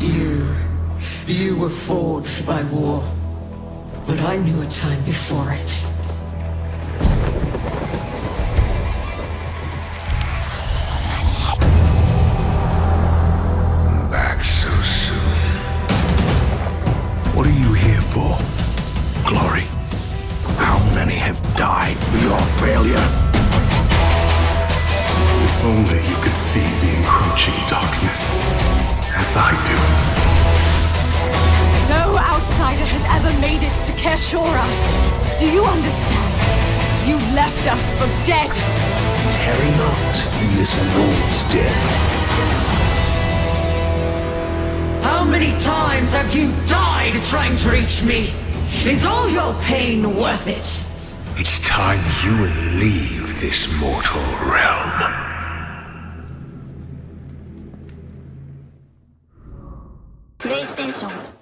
You... you were forged by war. But I knew a time before it. Back so soon. What are you here for? Glory? How many have died for your failure? If only you could see the encroaching darkness, as I do. No outsider has ever made it to Kershora. Do you understand? You left us for dead. Tarry not in this wolf's den. How many times have you died trying to reach me? Is all your pain worth it? It's time you leave this mortal realm. ステーション。